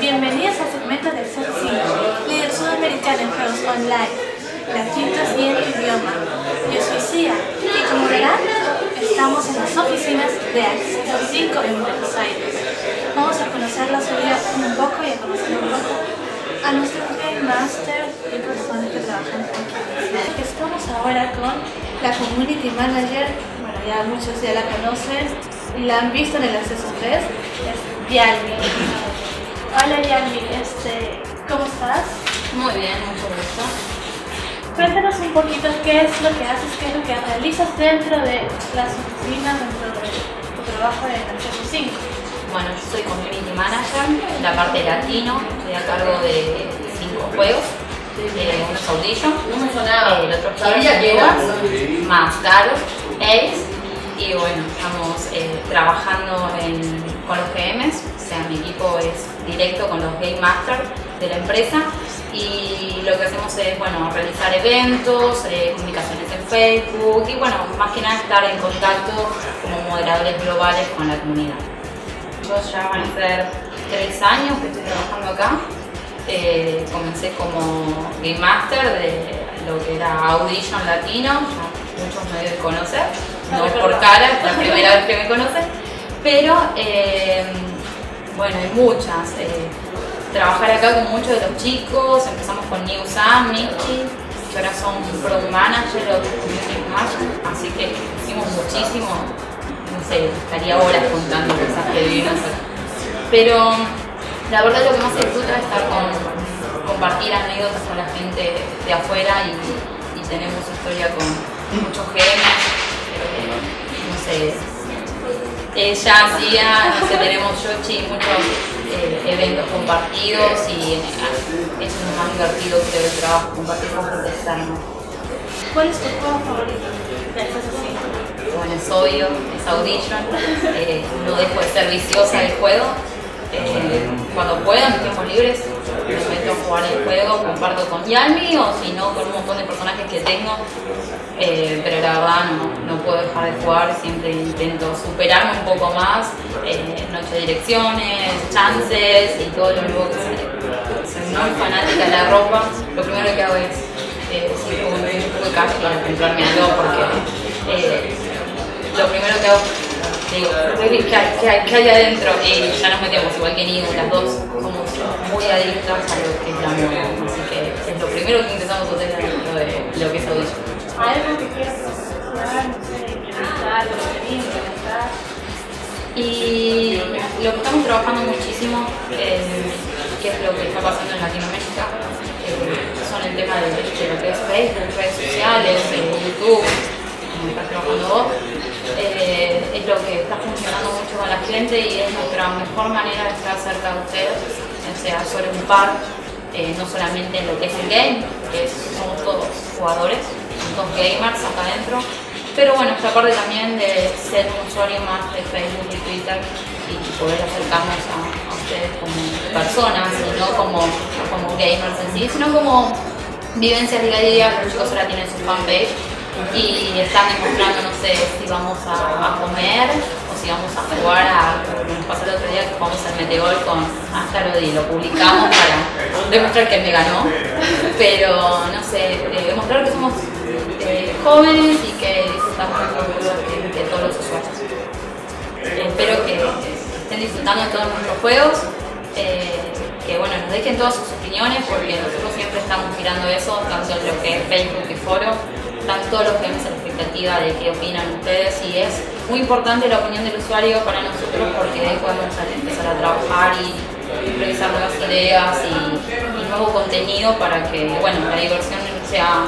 Bienvenidos al segmento de Exor líder sudamericano en juegos online, gratuitos y en tu idioma. Yo soy Cia, y como verán, estamos en las oficinas de Acceso 5 en Buenos Aires. Vamos a conocer la ciudad un poco y a conocer un poco a nuestro Game Master y personas que trabajan aquí. Estamos ahora con la Community Manager, bueno, ya muchos ya la conocen, y la han visto en el acceso 3, es Dialmi. Hola Yalmi, este, ¿cómo estás? Muy bien, mucho gusto. Cuéntanos un poquito qué es lo que haces, qué es lo que realizas dentro de las oficinas, dentro de tu trabajo en acceso 5. Bueno, yo soy Community Manager, la parte latino, estoy a cargo de cinco juegos. Eh, uno es Audition, eh, el otro es más Caro, Ace, y bueno, estamos eh, trabajando en- con los GMs, sea, mi equipo es directo con los Game Masters de la empresa y lo que hacemos es, bueno, realizar eventos, eh, comunicaciones en Facebook y bueno, más que nada estar en contacto como moderadores globales con la comunidad. Yo ya van a ser tres años que estoy trabajando acá. Eh, comencé como Game Master de lo que era Audition Latino, ya muchos me deben conocer, no por cara, es la primera vez que me conocen, pero eh, bueno, hay muchas. eh, trabajar acá con muchos de los chicos, empezamos con New Sam, Nicky, que ahora son Pro Manager o Community Manager, así que hicimos muchísimo, no sé, estaría horas contando cosas que vivimos. Pero la verdad lo que más se disfruta es estar con, compartir anécdotas con la gente de afuera y, tenemos historia con muchos genes, eh, no sé, ella hacía, no sé, tenemos Yoshi, muchos eh, eventos compartidos y eh, eso es lo más divertido creo del trabajo, compartir con gente externa. ¿Cuál es tu juego favorito de acceso 5? Bueno, es obvio, es Audition, eh, no dejo de ser viciosa del juego. Eh, cuando puedo, en mis tiempos libres, me meto a jugar el juego, comparto con Yalmi o si no con un montón de personajes que tengo. Eh, pero la verdad no, no puedo dejar de jugar, siempre intento superarme un poco más, eh, noche direcciones, chances y todo lo nuevo que sale. Soy muy fanática de la ropa, lo primero que hago es eh, con un poco de cash para comprarme algo porque eh, lo primero que hago digo, "Baby, ¿qué hay, qué hay, adentro? Y ya nos metemos igual que Nido, las dos somos muy adictas a lo que es la moda, así que es lo primero que intentamos hacer dentro de lo que es audition. ¿Algo que quieras promocionar, no sé, implementar, o venir, implementar? Y lo que estamos trabajando muchísimo, eh, que es lo que está pasando en Latinoamérica, eh, son el tema de, de lo que es Facebook, redes sociales, eh, YouTube, como estás trabajando vos, es lo que está funcionando mucho con la gente y es nuestra mejor manera de estar cerca de ustedes, o sea, sobre un par, no solamente en lo que es el game, que somos todos jugadores, gamers acá adentro, pero bueno, esta parte también de ser un usuario más de Facebook y Twitter y poder acercarnos a, ustedes como personas y no como, como gamers en sí, sino como vivencias día a día. Los chicos ahora tienen su fanpage y están demostrando, no sé, si vamos a, a comer o si vamos a jugar a, como nos pasó el otro día que jugamos al Metegol con Astarod y lo publicamos para demostrar que me ganó. Pero, no sé, eh, demostrar que somos jóvenes y que disfrutamos de, de todos los usuarios. Espero que estén disfrutando de todos nuestros juegos, eh, que bueno, nos dejen todas sus opiniones porque nosotros siempre estamos mirando eso, tanto en lo que es Facebook y foro, todos los games a la expectativa de qué opinan ustedes y es muy importante la opinión del usuario para nosotros porque de ahí podemos empezar a trabajar y revisar nuevas ideas y, y nuevo contenido para que bueno, la diversión sea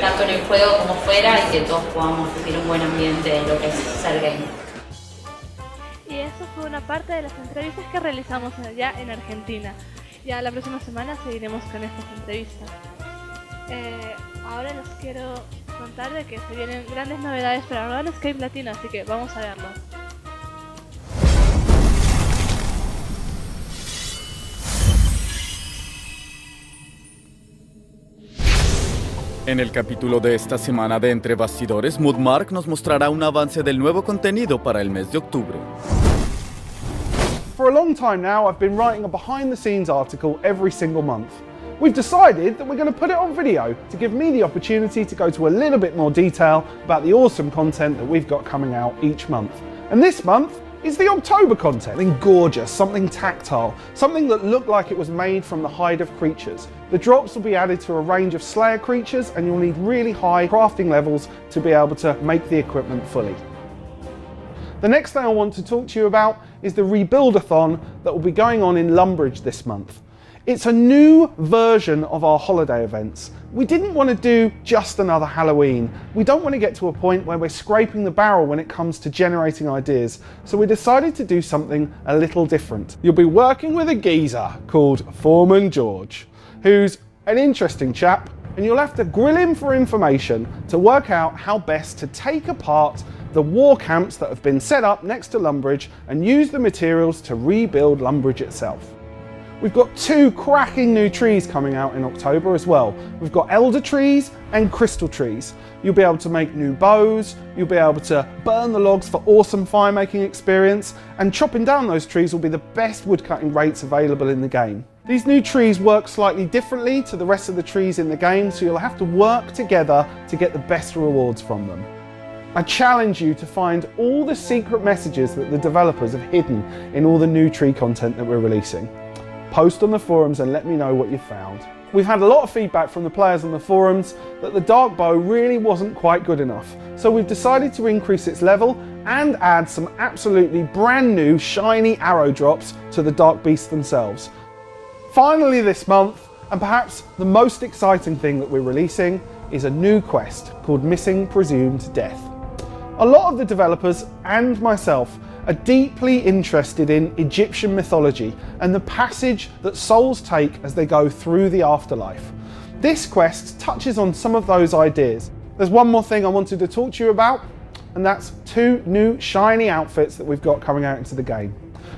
tanto en el juego como fuera y que todos podamos vivir un buen ambiente de lo que es ser gamer. Y eso fue una parte de las entrevistas que realizamos allá en Argentina. Ya la próxima semana seguiremos con estas entrevistas. Eh, ahora les quiero contar de que se vienen grandes novedades para RuneScape Latino, así que vamos a verlo. En el capítulo de esta semana de Entre Bastidores, Moodmark nos mostrará un avance del nuevo contenido para el mes de octubre. For a long time now, I've been writing a behind the scenes article every single month. we've decided that we're going to put it on video to give me the opportunity to go to a little bit more detail about the awesome content that we've got coming out each month. And this month is the October content. Something gorgeous, something tactile, something that looked like it was made from the hide of creatures. The drops will be added to a range of Slayer creatures and you'll need really high crafting levels to be able to make the equipment fully. The next thing I want to talk to you about is the Rebuildathon that will be going on in Lumbridge this month. It's a new version of our holiday events. We didn't want to do just another Halloween. We don't want to get to a point where we're scraping the barrel when it comes to generating ideas, so we decided to do something a little different. You'll be working with a geezer called Foreman George, who's an interesting chap, and you'll have to grill him for information to work out how best to take apart the war camps that have been set up next to Lumbridge and use the materials to rebuild Lumbridge itself. We've got two cracking new trees coming out in October as well. We've got elder trees and crystal trees. You'll be able to make new bows, you'll be able to burn the logs for awesome fire making experience, and chopping down those trees will be the best woodcutting rates available in the game. These new trees work slightly differently to the rest of the trees in the game, so you'll have to work together to get the best rewards from them. I challenge you to find all the secret messages that the developers have hidden in all the new tree content that we're releasing post on the forums and let me know what you found. We've had a lot of feedback from the players on the forums that the dark bow really wasn't quite good enough, so we've decided to increase its level and add some absolutely brand new shiny arrow drops to the dark beasts themselves. Finally this month, and perhaps the most exciting thing that we're releasing, is a new quest called Missing Presumed Death. A lot of the developers and myself are deeply interested in Egyptian mythology and the passage that souls take as they go through the afterlife. This quest touches on some of those ideas. There's one more thing I wanted to talk to you about, and that's two new shiny outfits that we've got coming out into the game.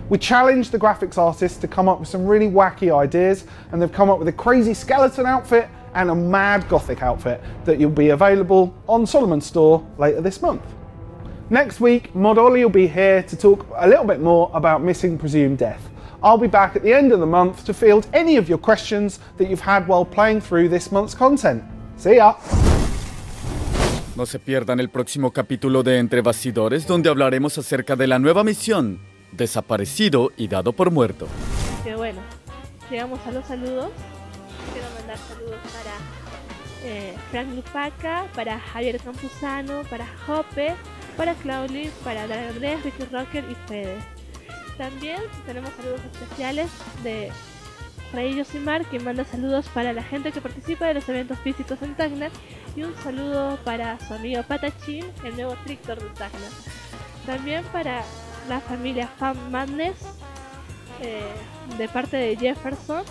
We challenged the graphics artists to come up with some really wacky ideas, and they've come up with a crazy skeleton outfit and a mad gothic outfit that you'll be available on Solomon's store later this month. Next week, Mod Ollie will be here to talk a little bit more about missing presumed death. I'll be back at the end of the month to field any of your questions that you've had while playing through this month's content. See ya! No se pierdan el próximo capítulo de Entre Bastidores, donde hablaremos acerca de la nueva misión, Desaparecido y dado por muerto. Que bueno, llegamos a los saludos. Quiero mandar saludos para eh, Frank Lupaca, para Javier Campuzano, para Jope, para Claudio, para Andrés, Ricky Rocker y Fede. También tenemos saludos especiales de Rey Yosimar, que manda saludos para la gente que participa de los eventos físicos en Tacna, y un saludo para su amigo Patachín, el nuevo Trictor de Tacna. También para la familia Fan Madness, eh, de parte de Jefferson.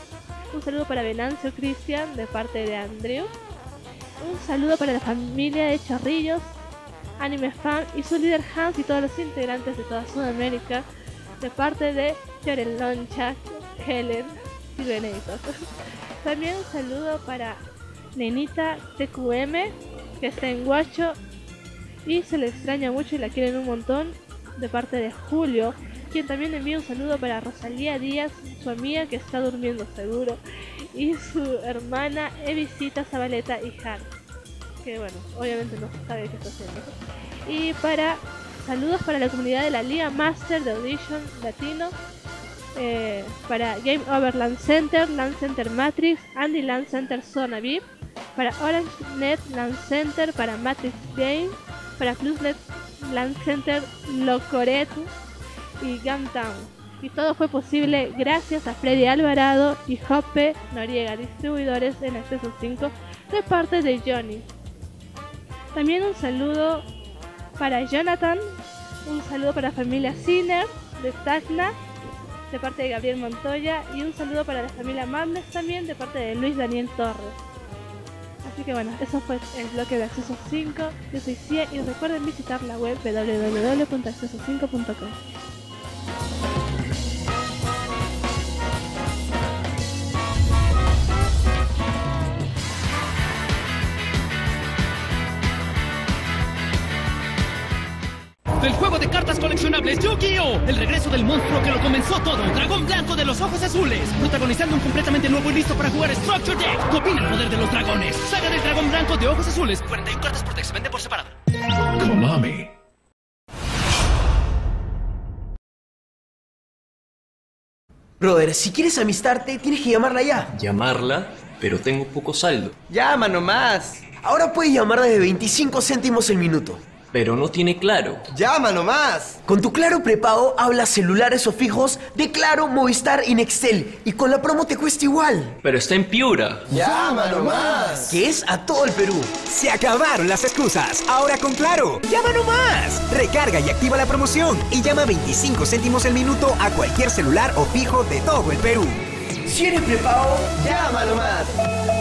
Un saludo para Venancio Cristian, de parte de Andrew. Un saludo para la familia de Chorrillos, Anime Fan y su líder Hans y todos los integrantes de toda Sudamérica de parte de Jorel Loncha, Helen y Beneditos. También un saludo para Nenita TQM que está en Guacho y se le extraña mucho y la quieren un montón de parte de Julio, quien también envía un saludo para Rosalía Díaz, su amiga que está durmiendo seguro, y su hermana Evisita Zabaleta y Hans que bueno, obviamente no sabe qué está haciendo. Y para saludos para la comunidad de la Liga Master de Audition Latino, eh, para Game Over Land Center, Land Center Matrix, Andy Land Center Zona VIP, para Orange Net Land Center, para Matrix Game, para Plusnet Land Center Locoret y Gamtown. Y todo fue posible gracias a Freddy Alvarado y Jope Noriega, distribuidores en Acceso 5 de parte de Johnny. También un saludo para Jonathan, un saludo para la familia Sinner de Tacna, de parte de Gabriel Montoya, y un saludo para la familia Madness también, de parte de Luis Daniel Torres. Así que bueno, eso fue el bloque de Acceso 5. Yo soy Cia y recuerden visitar la web www.acceso5.com. juego de cartas coleccionables Yu-Gi-Oh! El regreso del monstruo que lo comenzó todo. Dragón blanco de los ojos azules. Protagonizando un completamente nuevo y listo para jugar Structure Deck. Domina el poder de los dragones. Saga del dragón blanco de ojos azules. 41 cartas por deck. Se vende por separado. Konami. Brother, si quieres amistarte, tienes que llamarla ya. Llamarla, pero tengo poco saldo. Llama nomás. Ahora puedes llamar desde 25 céntimos el minuto. Pero no tiene claro. ¡Llama nomás! Con tu Claro prepago hablas celulares o fijos de Claro, Movistar y Nextel. Y con la promo te cuesta igual. Pero está en Piura. ¡Llama nomás! Que es a todo el Perú. Se acabaron las excusas. Ahora con Claro. ¡Llama nomás! Recarga y activa la promoción. Y llama 25 céntimos el minuto a cualquier celular o fijo de todo el Perú. Si eres prepago, llama nomás.